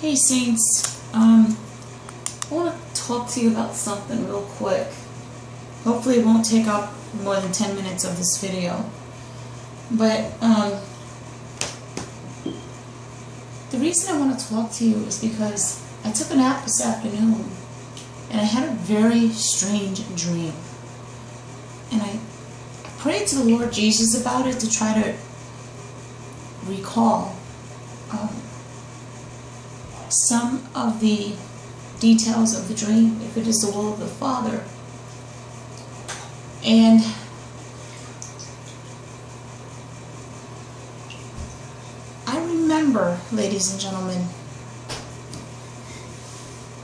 Hey Saints, um, I want to talk to you about something real quick. Hopefully it won't take up more than 10 minutes of this video. But, um, the reason I want to talk to you is because I took a nap this afternoon and I had a very strange dream. And I prayed to the Lord Jesus about it to try to recall um, some of the details of the dream, if it is the will of the Father. And I remember, ladies and gentlemen,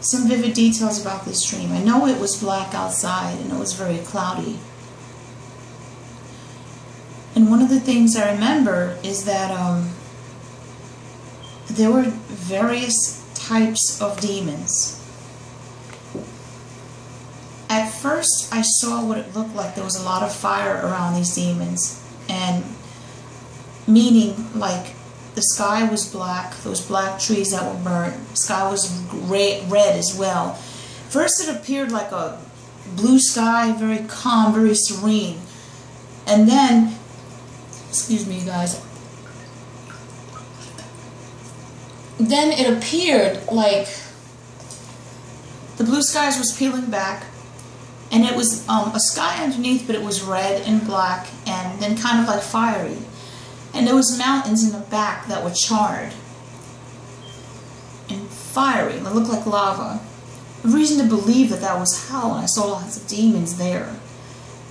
some vivid details about this dream. I know it was black outside and it was very cloudy. And one of the things I remember is that um, there were various types of demons. At first, I saw what it looked like. There was a lot of fire around these demons, and meaning like the sky was black, those black trees that were burnt, sky was red, red as well. First, it appeared like a blue sky, very calm, very serene. And then, excuse me, guys, then it appeared like the blue skies was peeling back and it was um, a sky underneath but it was red and black and then kind of like fiery. And there was mountains in the back that were charred and fiery they looked like lava. A reason to believe that that was hell and i saw lots of demons there.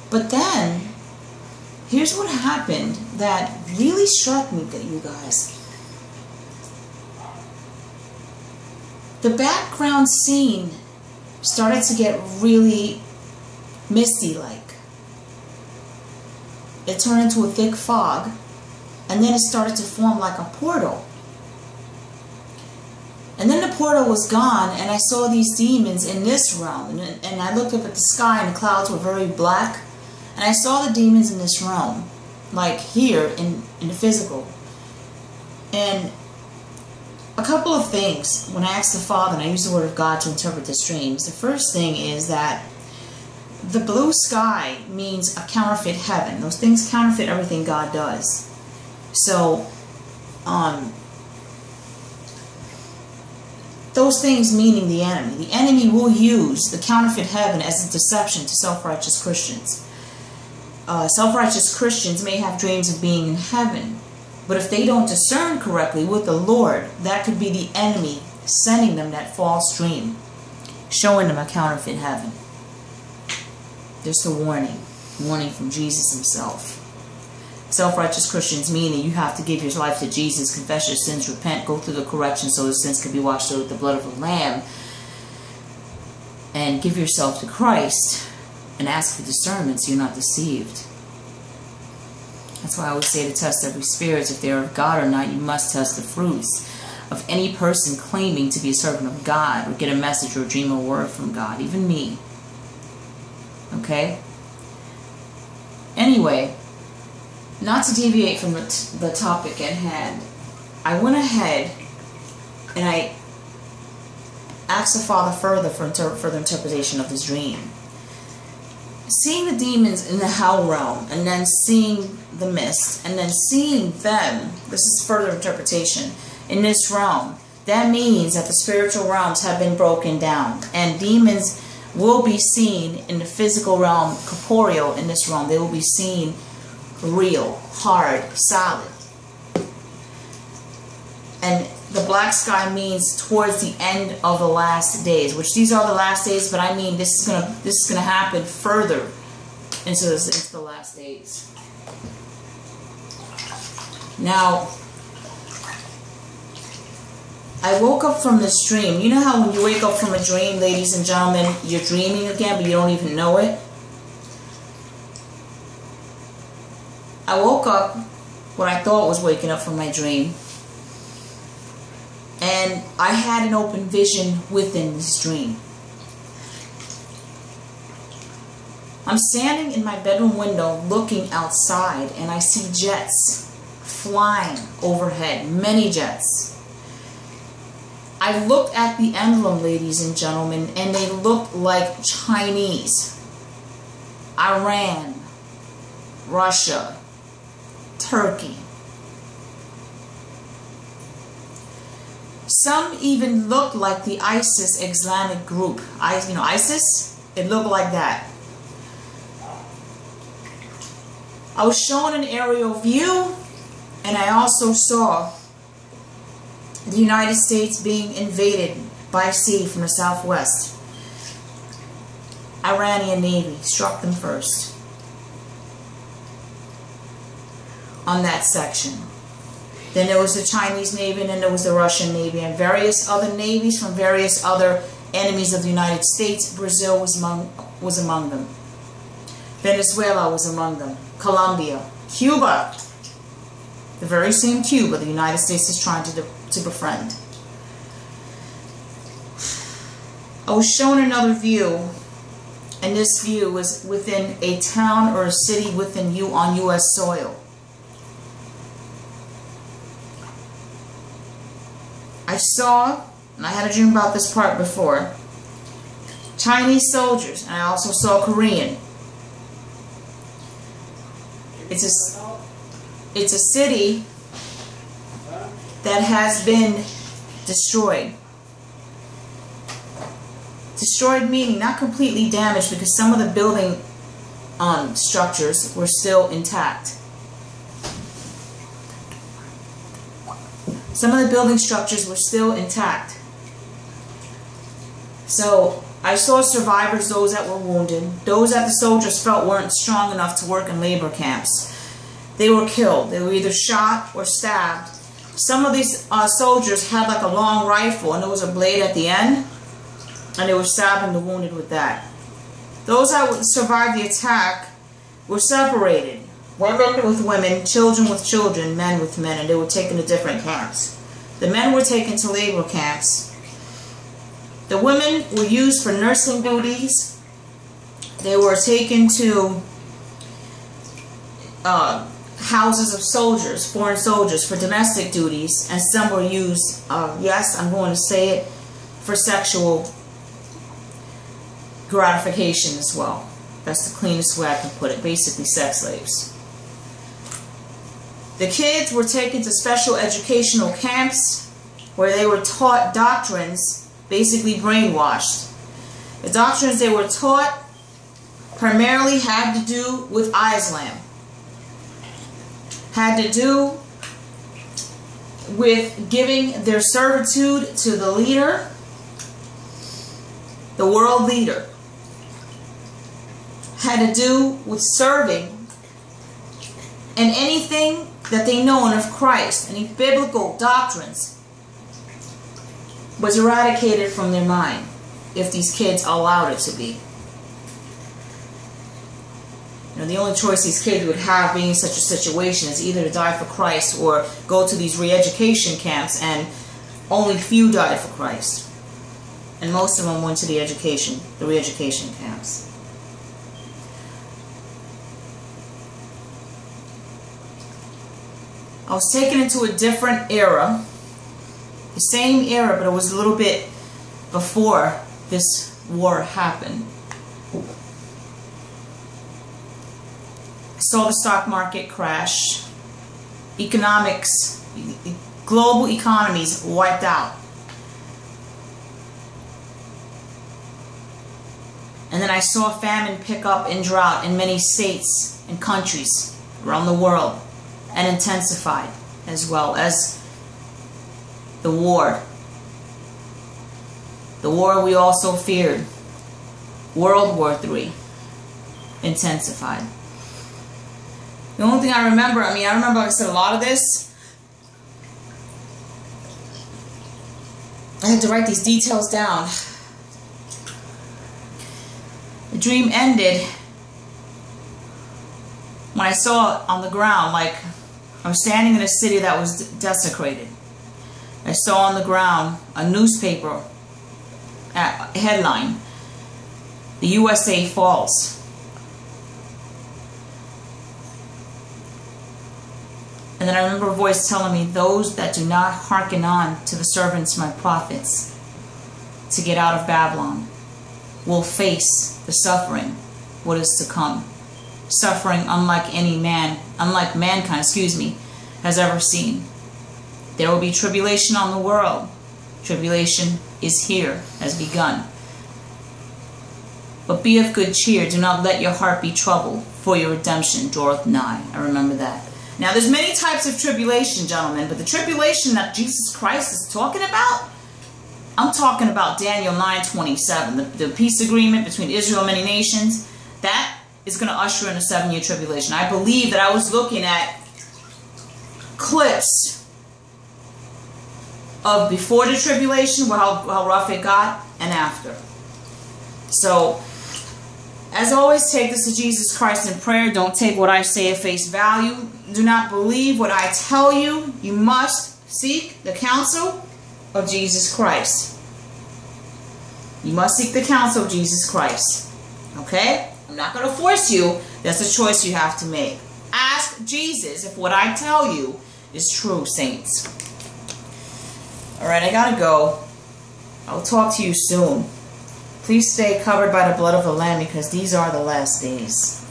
But then here's what happened that really struck me that you guys the background scene started to get really misty like. It turned into a thick fog and then it started to form like a portal. And then the portal was gone and I saw these demons in this realm and, and I looked up at the sky and the clouds were very black and I saw the demons in this realm like here in, in the physical. And couple of things when I ask the Father, and I use the Word of God to interpret the dreams. The first thing is that the blue sky means a counterfeit heaven. Those things counterfeit everything God does. So, um, those things meaning the enemy. The enemy will use the counterfeit heaven as a deception to self-righteous Christians. Uh, self-righteous Christians may have dreams of being in heaven, but if they don't discern correctly with the Lord, that could be the enemy sending them that false dream, showing them a counterfeit heaven. Just a warning, warning from Jesus himself. Self-righteous Christians meaning you have to give your life to Jesus, confess your sins, repent, go through the correction so the sins can be washed away with the blood of the Lamb, and give yourself to Christ and ask for discernment so you're not deceived. That's why I always say to test every spirit. If they are of God or not, you must test the fruits of any person claiming to be a servant of God or get a message or dream or word from God, even me. Okay? Anyway, not to deviate from the, the topic at hand, I went ahead and I asked the Father further for inter further interpretation of this dream seeing the demons in the hell realm and then seeing the mist and then seeing them, this is further interpretation, in this realm, that means that the spiritual realms have been broken down and demons will be seen in the physical realm, corporeal in this realm. They will be seen real, hard, solid. And the black sky means towards the end of the last days, which these are the last days, but I mean this is gonna this is gonna happen further into, this, into the last days. Now, I woke up from this dream. You know how when you wake up from a dream, ladies and gentlemen, you're dreaming again, but you don't even know it? I woke up what I thought was waking up from my dream and I had an open vision within this dream. I'm standing in my bedroom window looking outside and I see jets flying overhead, many jets. I looked at the emblem, ladies and gentlemen, and they looked like Chinese, Iran, Russia, Turkey. Some even looked like the ISIS Islamic group. I, you know, ISIS, it looked like that. I was shown an aerial view and I also saw the United States being invaded by sea from the southwest. Iranian Navy struck them first on that section. Then there was the Chinese Navy and then there was the Russian Navy and various other navies from various other enemies of the United States. Brazil was among, was among them. Venezuela was among them. Colombia. Cuba. The very same Cuba the United States is trying to, to befriend. I was shown another view, and this view was within a town or a city within you on U.S. soil. I saw, and I had a dream about this part before, Chinese soldiers, and I also saw Korean. It's a, it's a city that has been destroyed. Destroyed meaning not completely damaged because some of the building um, structures were still intact. Some of the building structures were still intact. So I saw survivors, those that were wounded, those that the soldiers felt weren't strong enough to work in labor camps. They were killed. They were either shot or stabbed. Some of these uh, soldiers had like a long rifle and there was a blade at the end and they were stabbing the wounded with that. Those that survived the attack were separated. Women with women, children with children, men with men, and they were taken to different camps. The men were taken to labor camps. The women were used for nursing duties. They were taken to uh, houses of soldiers, foreign soldiers, for domestic duties, and some were used, uh, yes, I'm going to say it, for sexual gratification as well. That's the cleanest way I can put it. Basically, sex slaves. The kids were taken to special educational camps where they were taught doctrines, basically brainwashed. The doctrines they were taught primarily had to do with Islam had to do with giving their servitude to the leader, the world leader. Had to do with serving and anything that they know of Christ, any biblical doctrines, was eradicated from their mind if these kids allowed it to be. You know, the only choice these kids would have being in such a situation is either to die for Christ or go to these re-education camps and only few died for Christ. And most of them went to the education, the re-education camps. I was taken into a different era. The same era, but it was a little bit before this war happened. I saw the stock market crash, economics, global economies wiped out. And then I saw famine pick up and drought in many states and countries around the world and intensified as well as the war. The war we also feared, World War III, intensified. The only thing I remember, I mean, I remember, I said, a lot of this. I had to write these details down. The dream ended when I saw it on the ground, like I was standing in a city that was desecrated. I saw on the ground a newspaper headline, The USA Falls. And then I remember a voice telling me, Those that do not hearken on to the servants, my prophets, to get out of Babylon, will face the suffering, what is to come. Suffering unlike any man, unlike mankind, excuse me, has ever seen. There will be tribulation on the world. Tribulation is here, has begun. But be of good cheer. Do not let your heart be troubled, for your redemption draweth nigh. I remember that. Now, there's many types of tribulation, gentlemen, but the tribulation that Jesus Christ is talking about, I'm talking about Daniel 9:27, the, the peace agreement between Israel and many nations. That is going to usher in a seven-year tribulation. I believe that I was looking at clips of before the tribulation, how, how rough it got, and after. So, as always, take this to Jesus Christ in prayer. Don't take what I say at face value. Do not believe what I tell you. You must seek the counsel of Jesus Christ. You must seek the counsel of Jesus Christ. Okay? I'm not going to force you. That's a choice you have to make. Ask Jesus if what I tell you is true, saints. Alright, I gotta go. I'll talk to you soon. Please stay covered by the blood of the Lamb because these are the last days.